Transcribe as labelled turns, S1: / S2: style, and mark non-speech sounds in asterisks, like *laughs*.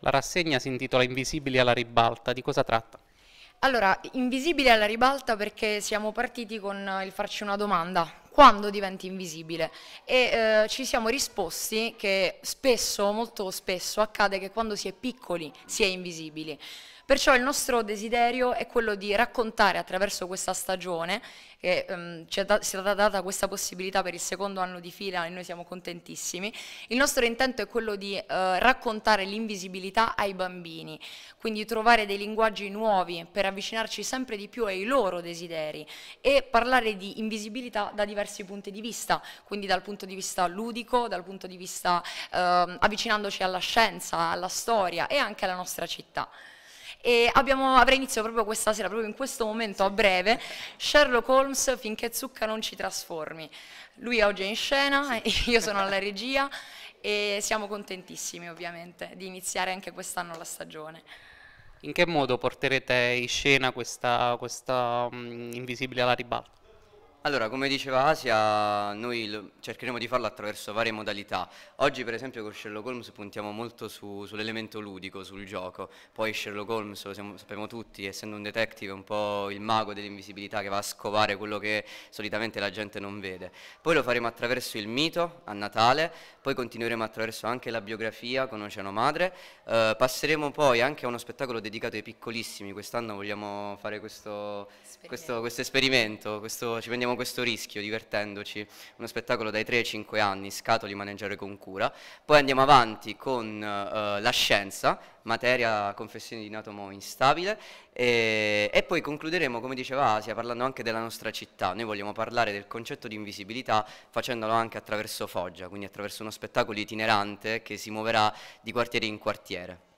S1: La rassegna si intitola Invisibili alla ribalta, di cosa tratta?
S2: Allora, invisibile alla ribalta perché siamo partiti con il farci una domanda, quando diventi invisibile? E eh, ci siamo risposti che spesso, molto spesso, accade che quando si è piccoli si è invisibili. Perciò il nostro desiderio è quello di raccontare attraverso questa stagione, che um, ci è stata data questa possibilità per il secondo anno di fila e noi siamo contentissimi, il nostro intento è quello di uh, raccontare l'invisibilità ai bambini, quindi trovare dei linguaggi nuovi per avvicinarci sempre di più ai loro desideri e parlare di invisibilità da diversi punti di vista, quindi dal punto di vista ludico, dal punto di vista uh, avvicinandoci alla scienza, alla storia e anche alla nostra città. E abbiamo, avrà inizio proprio questa sera, proprio in questo momento a breve, Sherlock Holmes finché Zucca non ci trasformi. Lui oggi è in scena, *laughs* io sono alla regia e siamo contentissimi ovviamente di iniziare anche quest'anno la stagione.
S1: In che modo porterete in scena questa, questa um, Invisibile alla ribalta?
S3: Allora, come diceva Asia, noi cercheremo di farlo attraverso varie modalità. Oggi, per esempio, con Sherlock Holmes puntiamo molto su, sull'elemento ludico, sul gioco. Poi Sherlock Holmes, lo sappiamo tutti, essendo un detective, è un po' il mago dell'invisibilità che va a scovare quello che solitamente la gente non vede. Poi lo faremo attraverso il mito, a Natale, poi continueremo attraverso anche la biografia con Oceano Madre. Eh, passeremo poi anche a uno spettacolo dedicato ai piccolissimi. Quest'anno vogliamo fare questo, questo, questo esperimento, questo, ci prendiamo prendiamo questo rischio divertendoci, uno spettacolo dai 3 ai 5 anni, scatoli maneggiare con cura, poi andiamo avanti con uh, la scienza, materia confessione di atomo instabile e, e, poi concluderemo, come diceva Asia, parlando anche della nostra città. Noi vogliamo parlare del concetto di invisibilità facendolo anche attraverso Foggia, quindi attraverso uno spettacolo itinerante che si muoverà di quartiere in quartiere.